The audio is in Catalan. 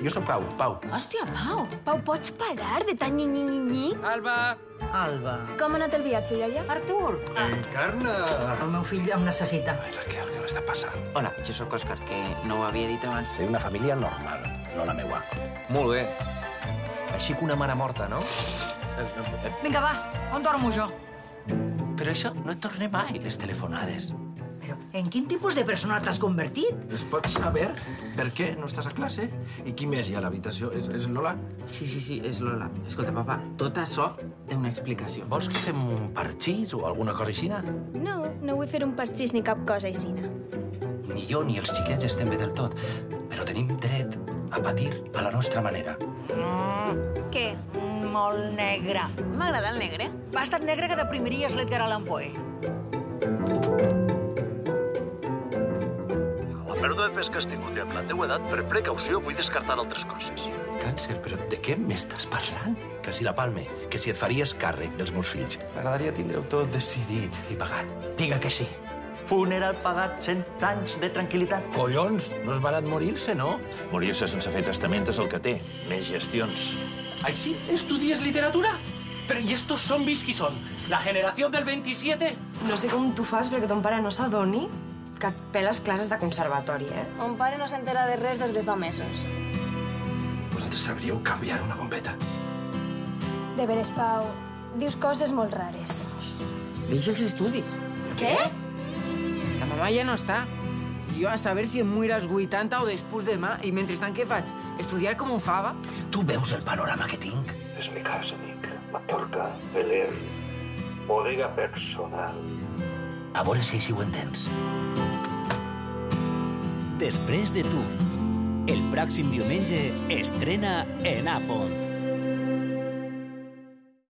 Jo sóc Pau, Pau. Hòstia, Pau. Pau, pots parar de tan nyi-nyi-nyi-nyi? Alba! Alba. Com ha anat el viatge, iaia? Artur. Encarna! El meu fill em necessita. Ai, Raquel, què m'està passant? Hola, jo sóc Òscar, que no ho havia dit abans. Soy una família normal, no la meua. Molt bé. Així que una mare morta, no? Vinga, va, on dormo jo? Però això no et torna mai, les telefonades. En quin tipus de persona t'has convertit? Es pot saber per què no estàs a classe? I qui més hi ha a l'habitació? És, és Lola? Sí, sí, sí, és Lola. Escolta, papa, tot això té una explicació. Vols que fem un parxís o alguna cosa així? No, no vull fer un parxís ni cap cosa aixina. Ni jo ni els xiquets estem bé del tot, però tenim dret a patir a la nostra manera. Què? Molt negre. M'agrada el negre. Va estar negre que deprimiries l'Edgar Allan Poe. La pèrdua de pes que has tingut i amb la teua edat, per precaució, vull descartar altres coses. Càncer, però de què m'estàs parlant? Que si la palme, que si et faries càrrec dels meus fills. M'agradaria tindre-ho tot decidit i pagat. Diga que sí. Funeral pagat 100 anys de tranquil·litat. Collons, no és barat morir-se, no? Morir-se sense fer testament és el que té. Més gestions. Així estudies literatura? Però i estos zombis qui són? La generació del 27? No sé com tu fas perquè ton pare no s'adoni que et peles classes de conservatori, eh? Mon pare no s'entera de res des de fa mesos. Vosaltres sabríeu canviar una bombeta. De veres, Pau, dius coses molt rares. Deixa els estudis. Què? La mamà ja no està. Jo a saber si em muir als 80 o després demà. I mentrestant què faig? Estudiar com un fava? Tu veus el panorama que tinc? És mi casa, amic. Mallorca, Beler, bodega personal. A veure si així ho entens. Després de tu. El pròxim diumenge estrena en Apont.